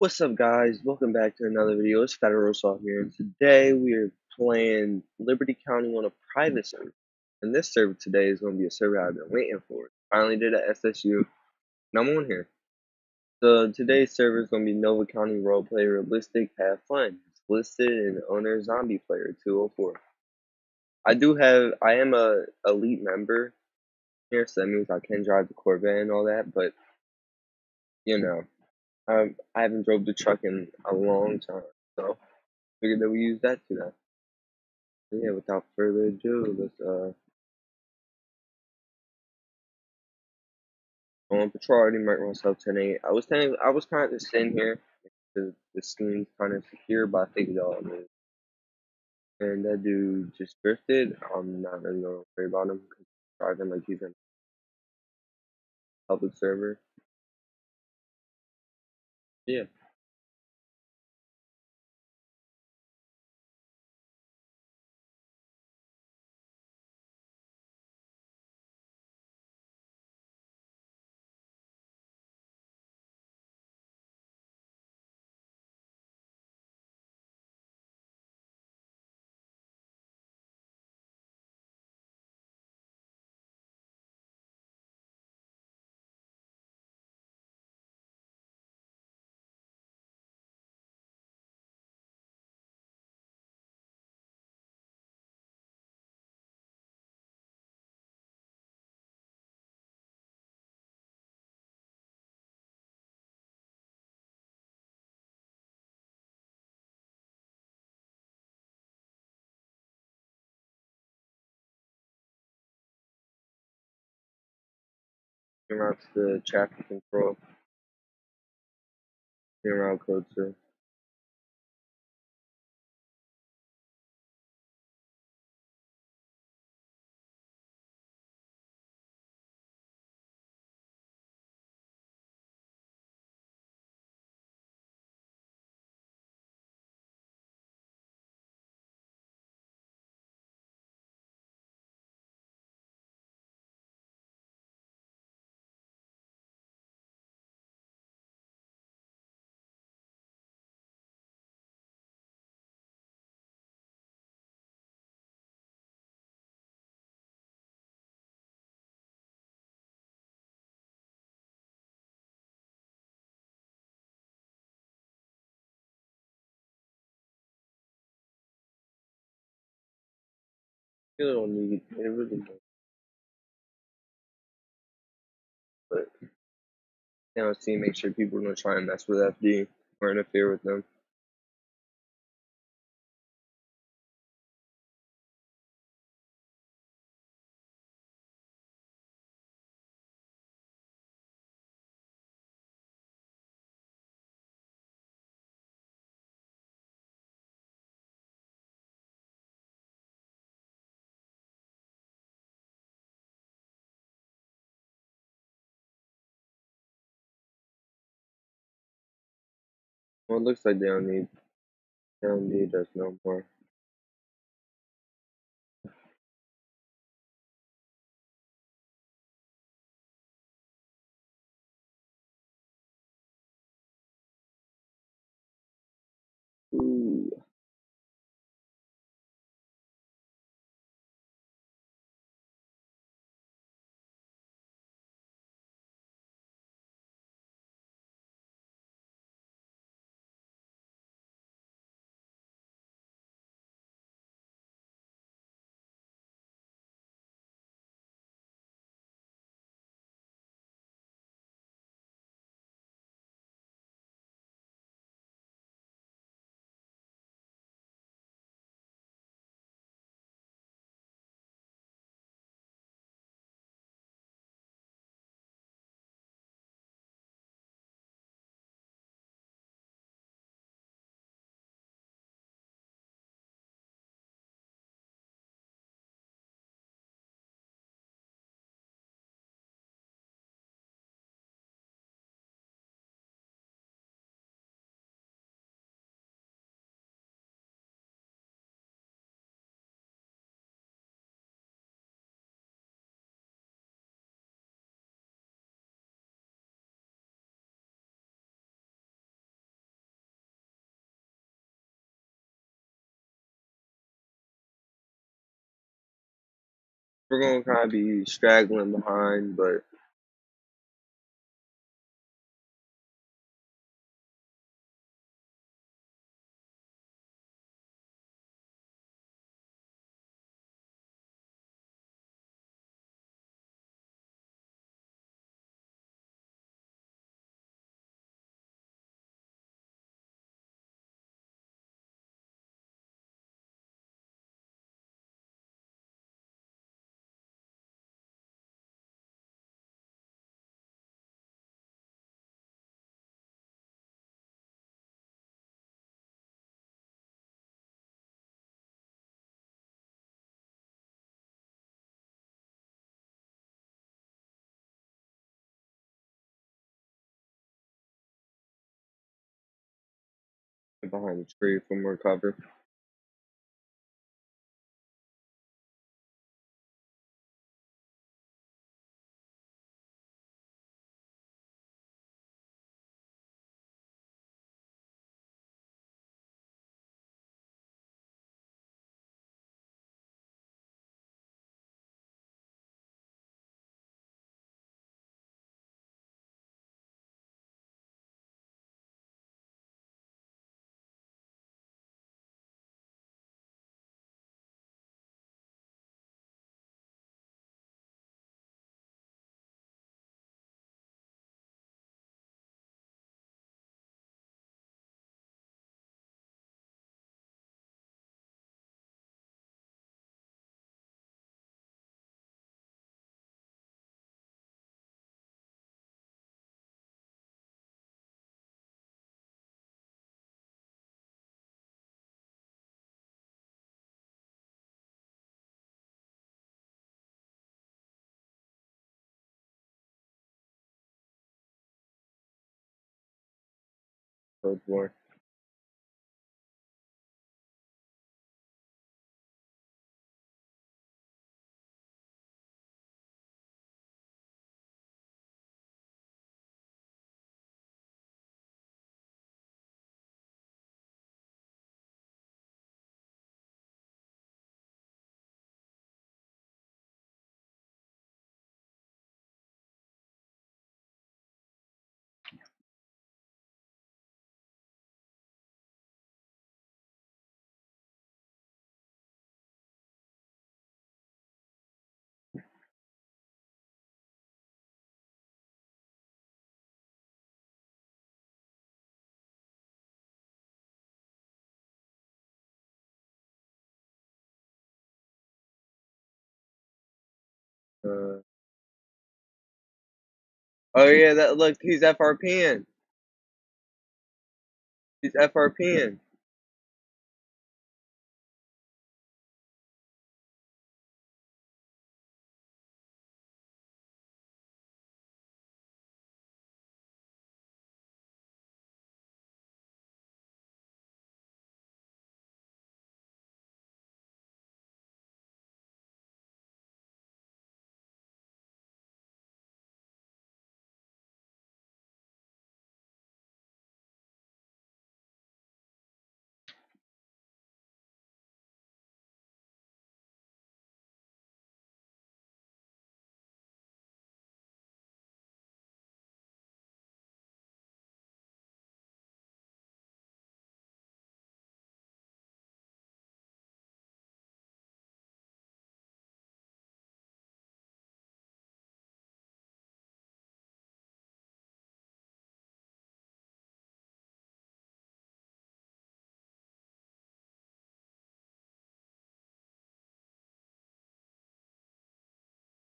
What's up, guys? Welcome back to another video. It's Federal Soft here, and today we are playing Liberty County on a private server. And this server today is going to be a server I've been waiting for. Finally did at SSU, and I'm on here. So today's server is going to be Nova County Roleplay Realistic Have Fun. It's listed in Owner Zombie Player 204. I do have, I am a elite member here, so that means I can drive the Corvette and all that, but, you know, I haven't drove the truck in a long time, so figured that we use that today. Yeah, without further ado, let's uh on patrol. I already marked myself 10 I was telling, I was kind of just sitting here because the scene's kind of secure, but I figured y'all knew. And that dude just drifted. I'm not really gonna worry about him because driving like he's in public server. Yeah. Here mounts the chassis control. Here code too. still don't need it. It really don't. But you know, see, make sure people don't try and mess with FD or interfere with them. Well, it looks like they don't need they don't need us no more. We're gonna kind of be straggling behind, but behind the tree for more cover. Code more. Oh yeah, that look, he's FRPing. He's FRPing.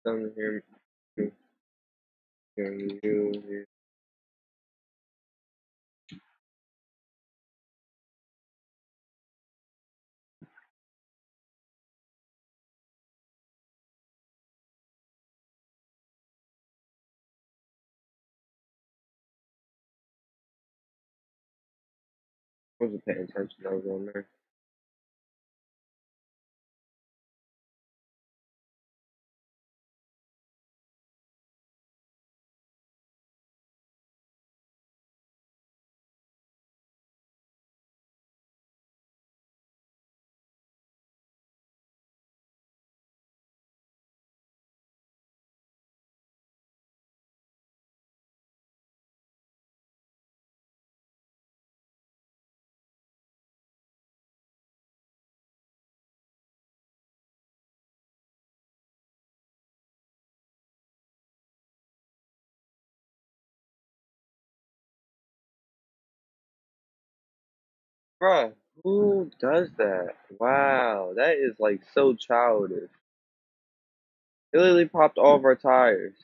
Doesn't hear me. Hear me, you, hear- wasn't paying attention. I was on there. Bruh, who does that? Wow, that is like so childish. It literally popped all of our tires.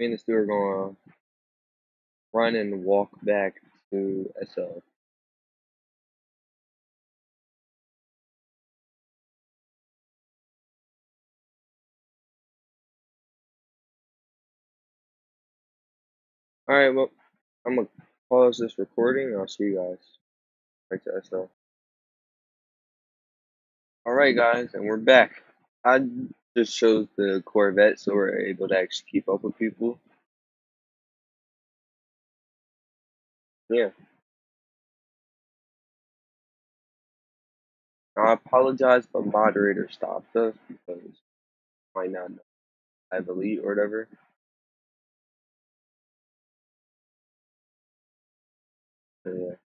Me and the dude are gonna run and walk back to SL. Alright, well, I'm gonna pause this recording I'll see you guys back to SL. Alright, guys, and we're back. I just chose the Corvette so we're able to actually keep up with people. Yeah. I apologize, but moderator stopped us because I might not know I elite or whatever. So, yeah.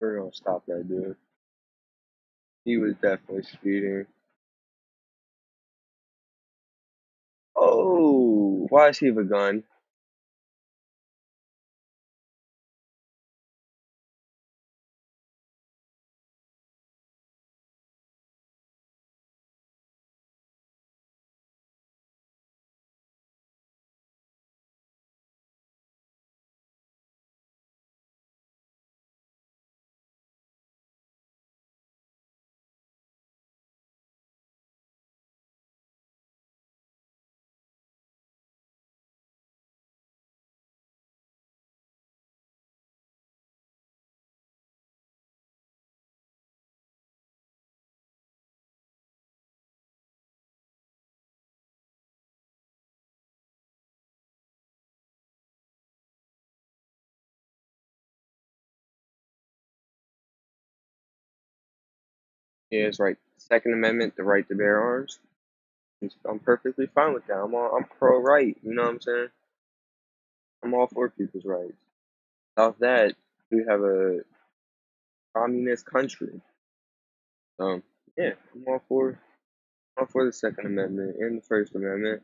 We're gonna stop that dude. He was definitely speeding. Oh, why does he have a gun? Yeah, it's right. Second Amendment, the right to bear arms. I'm perfectly fine with that. I'm all, I'm pro right. You know what I'm saying? I'm all for people's rights. Without that, we have a communist country. Um, yeah, I'm all for all for the Second Amendment and the First Amendment.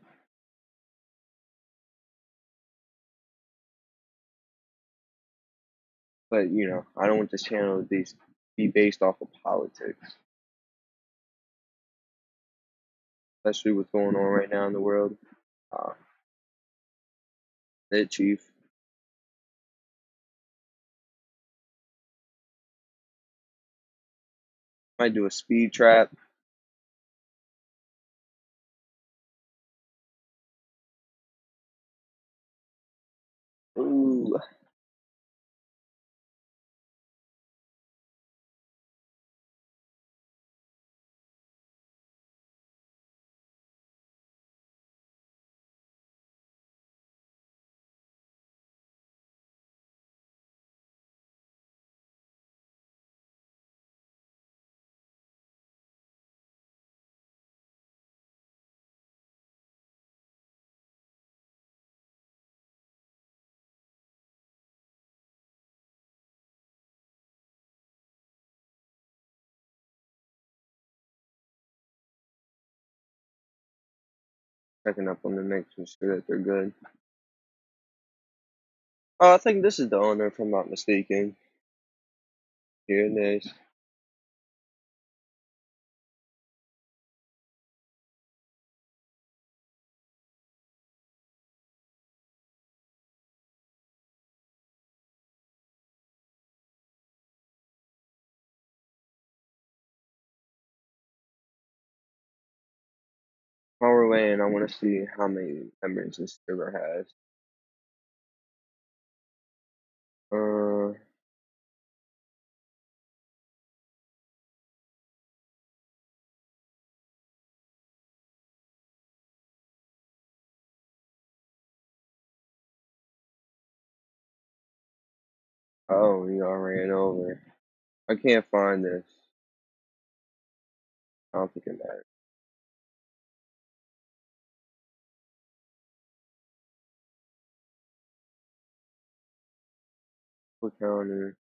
But you know, I don't want this channel to be be based off of politics, especially what's going on right now in the world. Uh, that chief. Might do a speed trap. Ooh, checking up on them, making sure that they're good. Oh, I think this is the owner, if I'm not mistaken. Here it is. While we're I want to see how many members this server has. Uh, oh, we all ran over. I can't find this. I don't think it matters. What counter?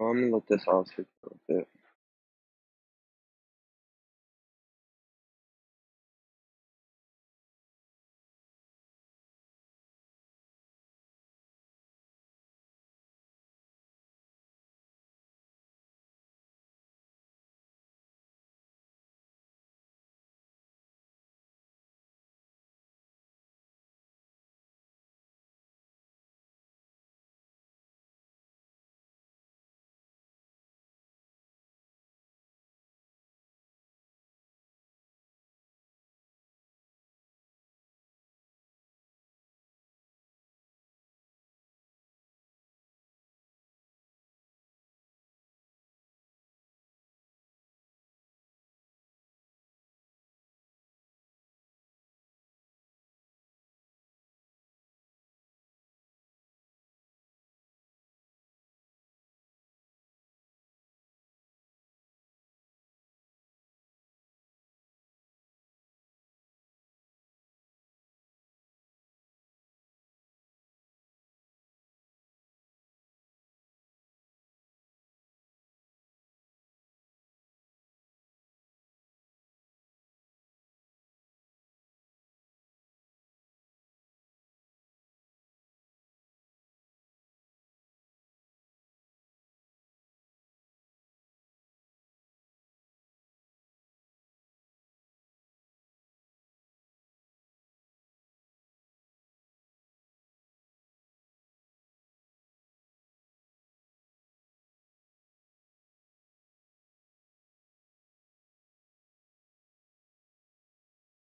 Okay. Well, let this off for a bit.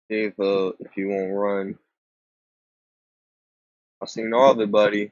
If uh if you won't run. I seen all of it, buddy.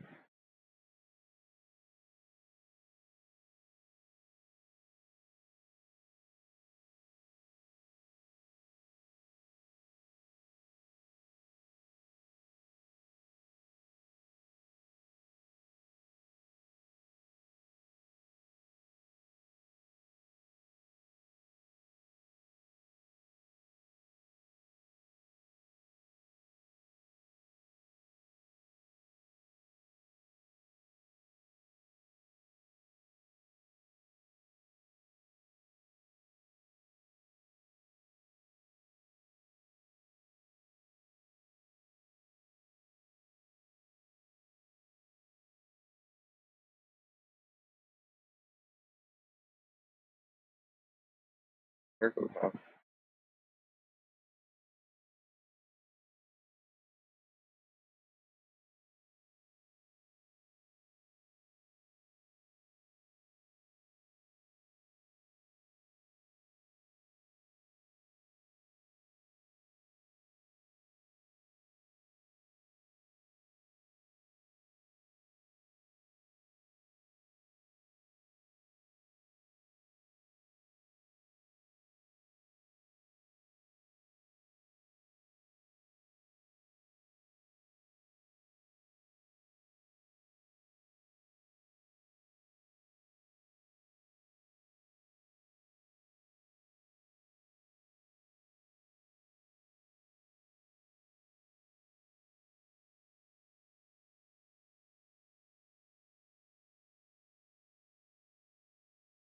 Circle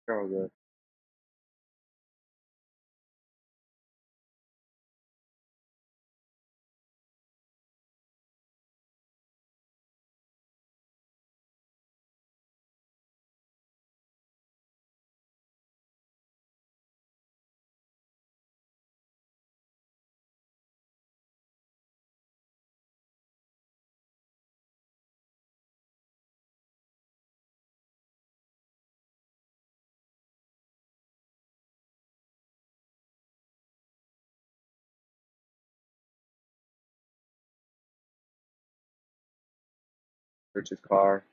第二个 his car.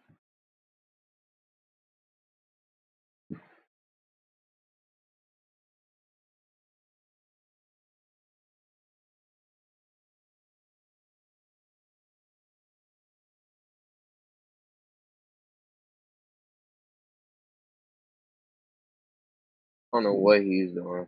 I don't know what he's doing.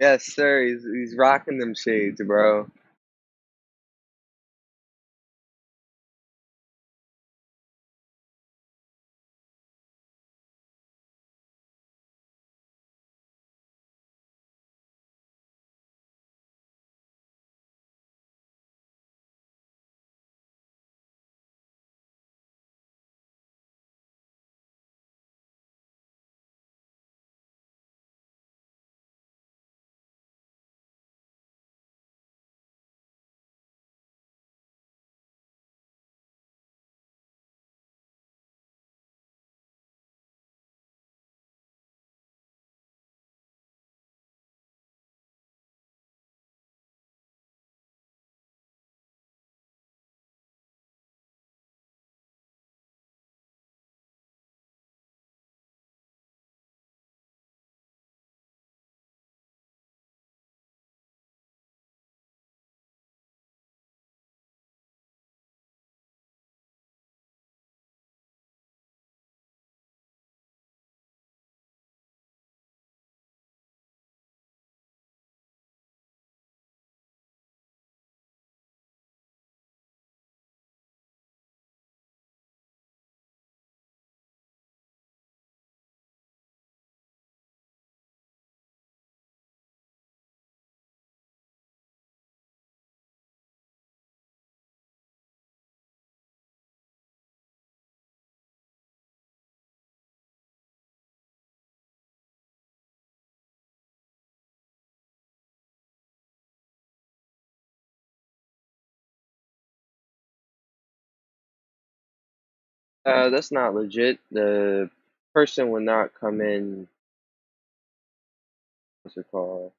Yes, sir. He's he's rocking them shades, bro. Uh, that's not legit. The person would not come in. What's it called?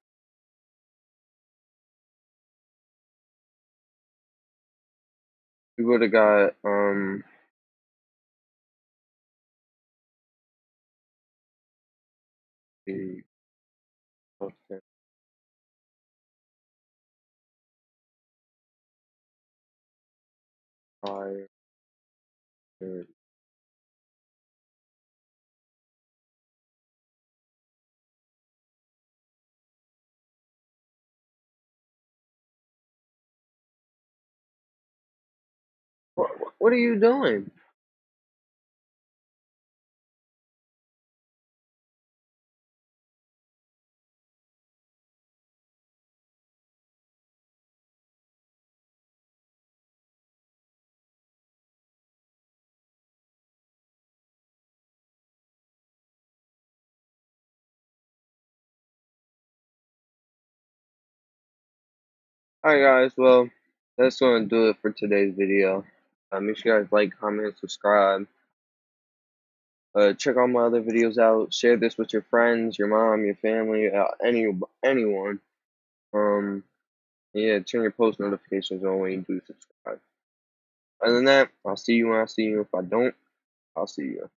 We would have got um. The okay. Fire. What, are you doing? Alright guys, well, that's gonna do it for today's video. Uh, make sure you guys like, comment, subscribe. Uh, check all my other videos out. Share this with your friends, your mom, your family, uh, any anyone. Um, yeah, turn your post notifications on when you do subscribe. Other than that, I'll see you when I see you. If I don't, I'll see you.